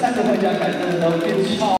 三个会加起来真的都变超。